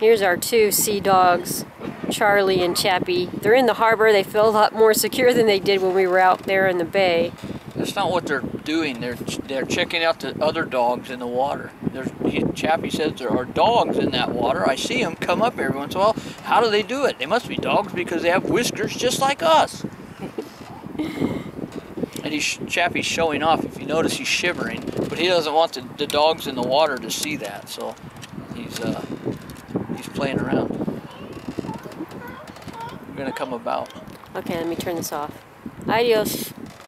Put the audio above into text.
Here's our two sea dogs, Charlie and Chappy. They're in the harbor. They feel a lot more secure than they did when we were out there in the bay. That's not what they're doing. They're they're checking out the other dogs in the water. There's, he, Chappy says there are dogs in that water. I see them come up every once in a while. How do they do it? They must be dogs because they have whiskers just like us. and he's Chappy's showing off. If you notice, he's shivering, but he doesn't want the, the dogs in the water to see that. So he's uh, he's playing around. We're gonna come about. Okay, let me turn this off. Adios.